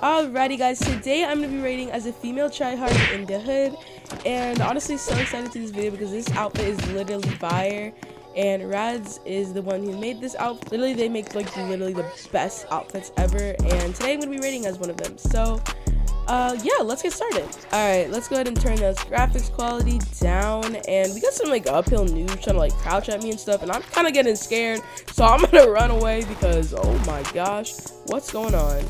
Alrighty guys, today I'm going to be rating as a female tryhard in Da Hood. And honestly, so excited to this video because this outfit is literally fire. And Rads is the one who made this outfit. Literally, they make like literally the best outfits ever. And today I'm going to be rating as one of them. So, uh, yeah, let's get started. Alright, let's go ahead and turn this graphics quality down. And we got some like uphill news trying to like crouch at me and stuff. And I'm kind of getting scared. So I'm going to run away because, oh my gosh, what's going on?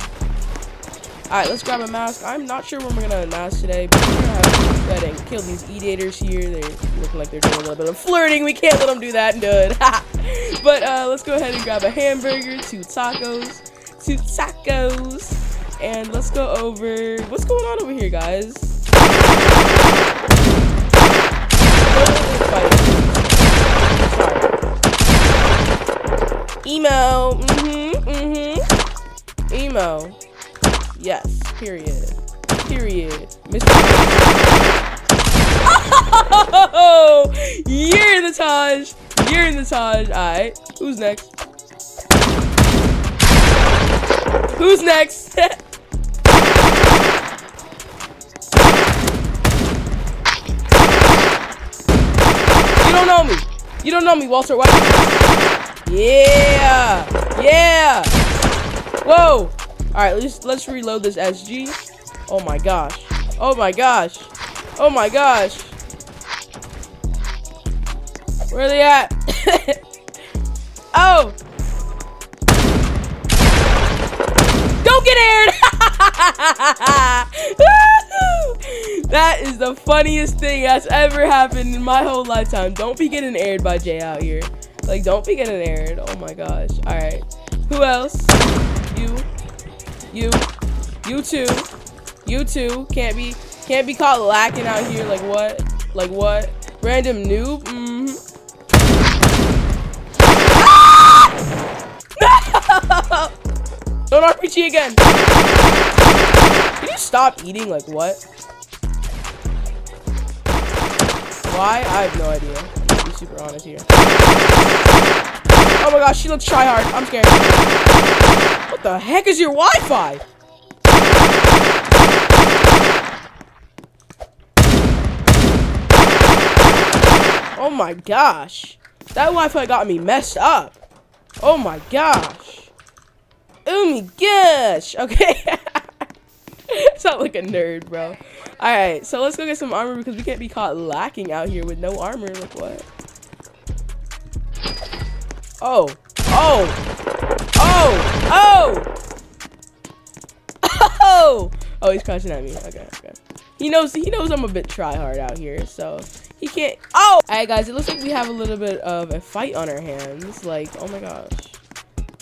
Alright, let's grab a mask. I'm not sure when we're gonna mask today, but we're gonna have to go ahead and kill these e-daters here. They're looking like they're doing a little bit of flirting. We can't let them do that, good. but uh, let's go ahead and grab a hamburger, two tacos, two tacos, and let's go over. What's going on over here, guys? Emo. Mm-hmm. Mm-hmm. Emo. Yes, period. Period. Mr. Oh! You're in the Taj! You're in the Taj. Alright. Who's next? Who's next? you don't know me. You don't know me, Walter White. Yeah! Yeah! Whoa! Alright, let's let's reload this SG. Oh my gosh. Oh my gosh. Oh my gosh. Where are they at? oh! Don't get aired! that is the funniest thing that's ever happened in my whole lifetime. Don't be getting aired by Jay out here. Like, don't be getting aired. Oh my gosh. Alright. Who else? You. You, you too, you too. Can't be, can't be caught lacking out here. Like what? Like what? Random noob. Mm -hmm. Don't RPG again. Can you stop eating? Like what? Why? I have no idea. Be super honest here. Oh my gosh, she looks try hard. I'm scared. What the heck is your Wi-Fi? Oh my gosh. That Wi-Fi got me messed up. Oh my gosh. Oh my gosh. Okay. Sound like a nerd, bro. Alright, so let's go get some armor because we can't be caught lacking out here with no armor. Like what? Oh. Oh. Oh. Oh. Oh. Oh, he's crashing at me. Okay, okay. He knows he knows I'm a bit try hard out here, so he can't. Oh. Alright, guys. It looks like we have a little bit of a fight on our hands. Like, oh my gosh.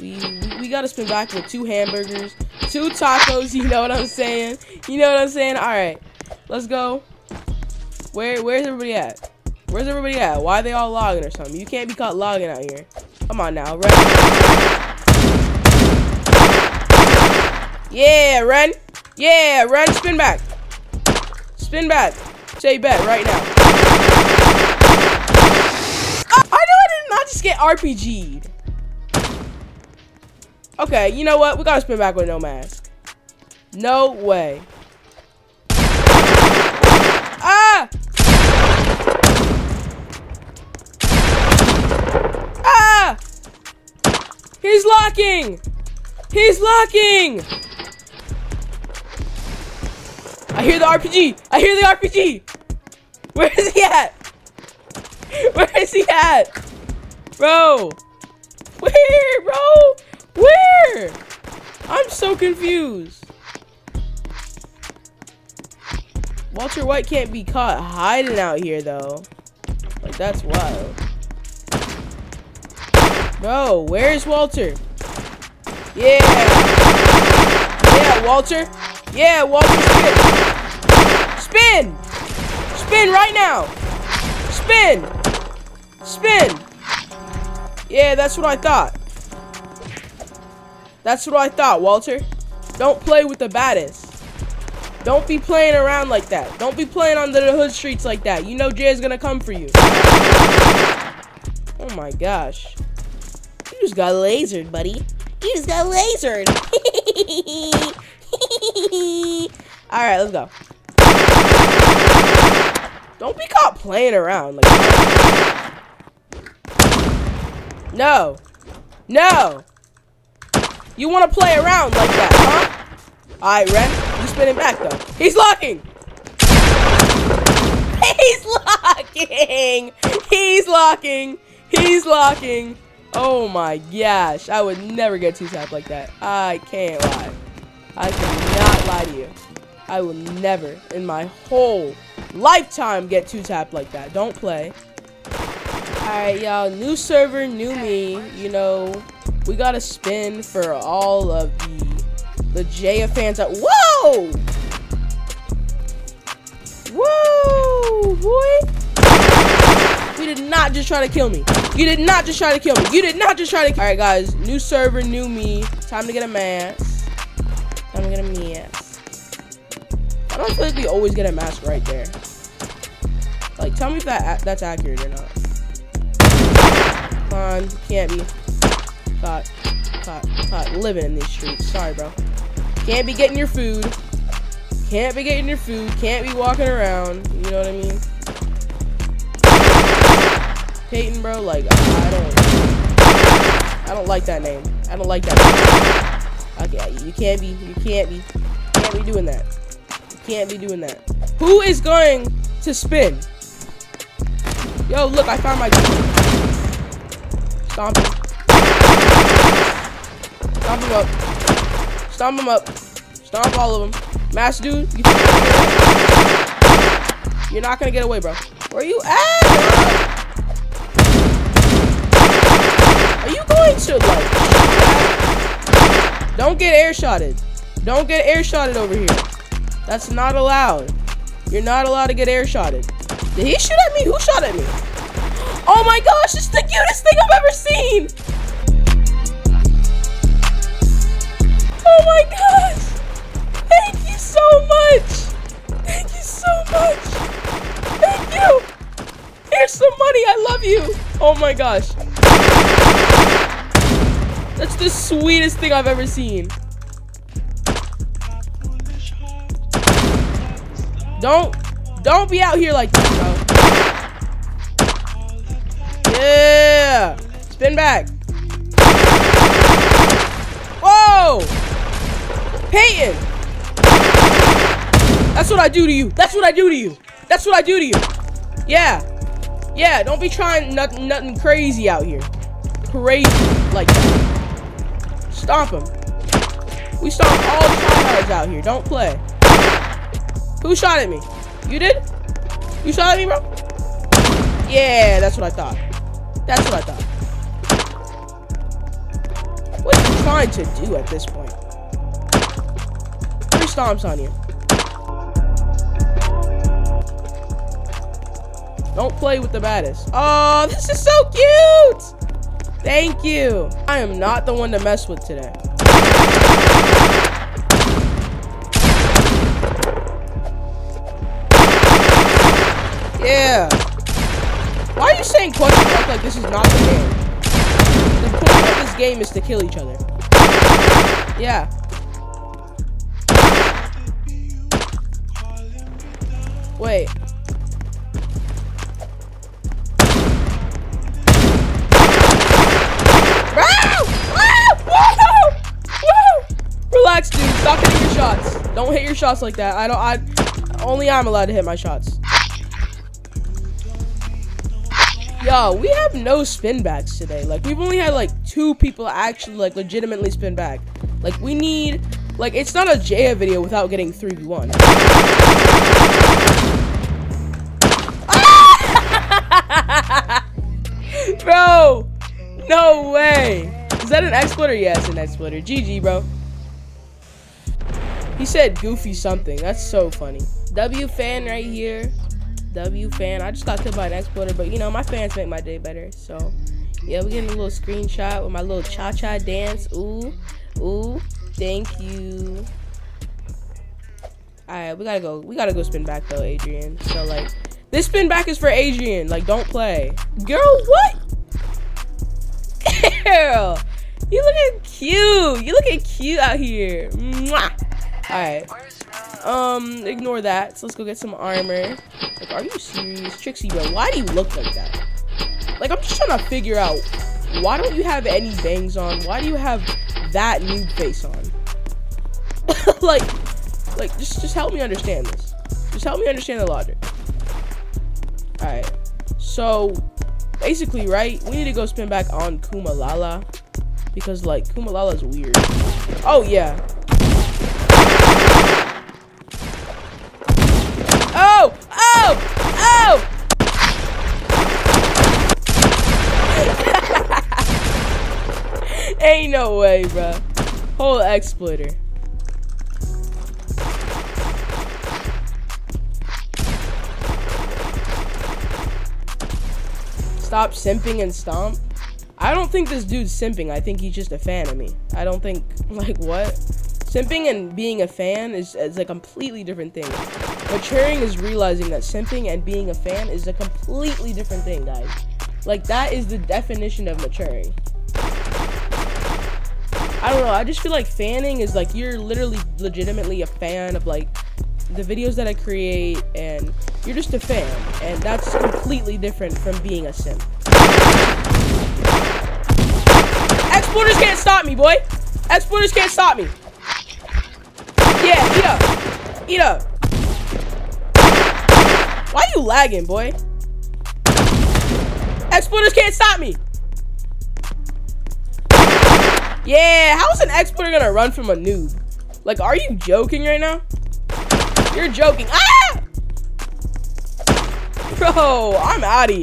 We, we, we gotta spin back with two hamburgers, two tacos. You know what I'm saying? You know what I'm saying? All right, let's go. Where where's everybody at? Where's everybody at? Why are they all logging or something? You can't be caught logging out here. Come on now, run. Yeah, run. Yeah, run. Spin back. Spin back. Say bet right now. Oh, I know I did not just get RPG'd. Okay, you know what? We gotta spin back with no mask. No way. Ah! Ah! He's locking! He's locking! I hear the RPG! I hear the RPG! Where is he at? Where is he at? Bro! Where, bro? Where? I'm so confused. Walter White can't be caught hiding out here, though. Like, that's wild. Bro, where's Walter? Yeah. Yeah, Walter. Yeah, Walter, spin. Spin. Spin right now. Spin. Spin. Yeah, that's what I thought. That's what I thought, Walter. Don't play with the baddest. Don't be playing around like that. Don't be playing under the hood streets like that. You know Jay's gonna come for you. Oh my gosh. You just got lasered, buddy. You just got lasered. Alright, let's go. Don't be caught playing around. Like, no. No. You want to play around like that, huh? Alright, Ren. You spinning back, though. He's locking. He's locking. He's locking. He's locking. Oh my gosh. I would never get two-tapped like that. I can't lie. I cannot lie to you. I will never in my whole lifetime get two-tapped like that. Don't play. Alright, y'all. New server, new me. You know, we got to spin for all of the the Jaya fans out. Whoa! Whoa, boy! You did not just try to kill me. You did not just try to kill me. You did not just try to. All right, guys. New server, new me. Time to get a mask. Time to get a mask. I don't feel like we always get a mask right there. Like, tell me if that that's accurate or not. Come on, can't be. Caught, caught, caught. Living in these streets. Sorry, bro. Can't be getting your food. Can't be getting your food. Can't be walking around. You know what I mean? Peyton, bro, like, I don't, I don't like that name. I don't like that name. Okay, you can't be, you can't be, you can't be doing that. You can't be doing that. Who is going to spin? Yo, look, I found my Stomp him. Stomp him up. Stomp him up. Stomp all of them. Mass dude, you you're not gonna get away, bro. Where you at? Don't get air shotted. Don't get air shotted over here. That's not allowed. You're not allowed to get air shotted. Did he shoot at me? Who shot at me? Oh my gosh, it's the cutest thing I've ever seen. Oh my gosh. Thank you so much. Thank you so much. Thank you. Here's some money. I love you. Oh my gosh. The sweetest thing I've ever seen. Don't, don't be out here like that, bro. Yeah. Spin back. Whoa. Peyton. That's what I do to you. That's what I do to you. That's what I do to you. Yeah. Yeah, don't be trying nothing, nothing crazy out here. Crazy like that. Stomp him. We stomp all the tryhards out here. Don't play. Who shot at me? You did? You shot at me, bro? Yeah, that's what I thought. That's what I thought. What are you trying to do at this point? Three stomps on you. Don't play with the baddest. Oh, this is so cute! Thank you. I am not the one to mess with today. Yeah. Why are you saying question mark like this is not the game? The point of this game is to kill each other. Yeah. Wait. Don't hit your shots like that. I don't. I only I'm allowed to hit my shots. Yo, we have no spin backs today. Like we've only had like two people actually like legitimately spin back. Like we need like it's not a Jaya video without getting 3v1. Bro, no way. Is that an exploiter? Yeah, it's an exploiter. GG, bro. He said goofy something. That's so funny. W fan right here. W fan. I just got killed by an exploiter, but you know, my fans make my day better. So, yeah, we're getting a little screenshot with my little cha-cha dance. Ooh, ooh, thank you. Alright, we gotta go. We gotta go spin back though, Adrian. So like, this spin back is for Adrian. Like, don't play. Girl, what? Girl, you looking cute. You looking cute out here. Mwah. Alright. Um, ignore that. So let's go get some armor. Like, are you serious? Trixie, bro, why do you look like that? Like, I'm just trying to figure out, why don't you have any bangs on? Why do you have that nude face on? like, like, just, just help me understand this. Just help me understand the logic. Alright. So, basically, right, we need to go spin back on Kumalala. Because, like, Kumalala is weird. Oh, yeah. Oh! Oh! Oh! Ain't no way, bro. Whole exploiter. Stop simping and stomp. I don't think this dude's simping. I think he's just a fan of me. I don't think, like, what? Simping and being a fan is, is a completely different thing. Maturing is realizing that simping and being a fan is a completely different thing, guys. Like, that is the definition of maturing. I don't know. I just feel like fanning is like you're literally legitimately a fan of like the videos that I create and you're just a fan and that's completely different from being a simp. Exploiters can't stop me, boy. Exploiters can't stop me. Yeah, eat up. Eat up. Why are you lagging, boy? Exploiters can't stop me. Yeah, how's an exploiter gonna run from a noob? Like, are you joking right now? You're joking. Ah! Bro, I'm out of here.